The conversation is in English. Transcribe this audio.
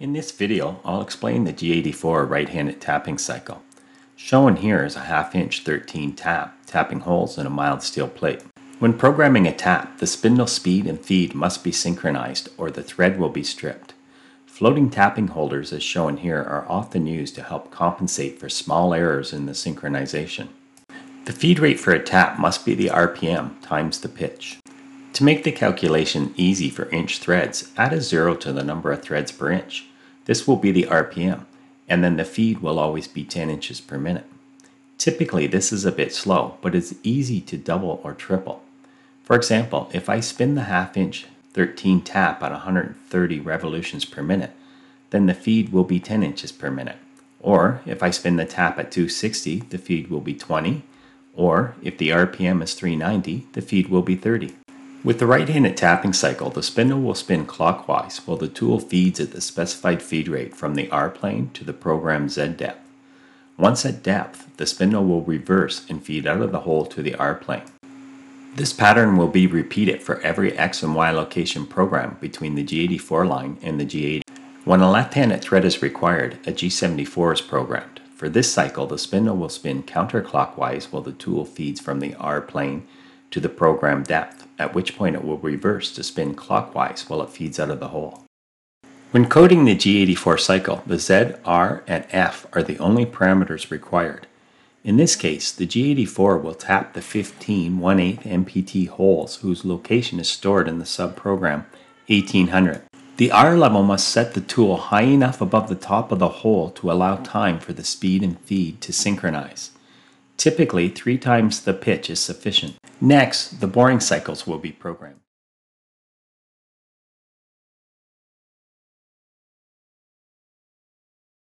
In this video, I'll explain the G84 right-handed tapping cycle. Shown here is a half-inch 13 tap, tapping holes in a mild steel plate. When programming a tap, the spindle speed and feed must be synchronized or the thread will be stripped. Floating tapping holders as shown here are often used to help compensate for small errors in the synchronization. The feed rate for a tap must be the RPM times the pitch. To make the calculation easy for inch threads, add a zero to the number of threads per inch. This will be the RPM, and then the feed will always be 10 inches per minute. Typically this is a bit slow, but it's easy to double or triple. For example, if I spin the half inch 13 tap at 130 revolutions per minute, then the feed will be 10 inches per minute. Or if I spin the tap at 260, the feed will be 20. Or if the RPM is 390, the feed will be 30. With the right-handed tapping cycle, the spindle will spin clockwise while the tool feeds at the specified feed rate from the R plane to the programmed Z depth. Once at depth, the spindle will reverse and feed out of the hole to the R plane. This pattern will be repeated for every X and Y location program between the G84 line and the G80. When a left-handed thread is required, a G74 is programmed. For this cycle, the spindle will spin counterclockwise while the tool feeds from the R plane to the program depth, at which point it will reverse to spin clockwise while it feeds out of the hole. When coding the G84 cycle, the Z, R, and F are the only parameters required. In this case, the G84 will tap the 15 1 8 MPT holes whose location is stored in the subprogram 1800. The R level must set the tool high enough above the top of the hole to allow time for the speed and feed to synchronize. Typically, three times the pitch is sufficient. Next, the boring cycles will be programmed.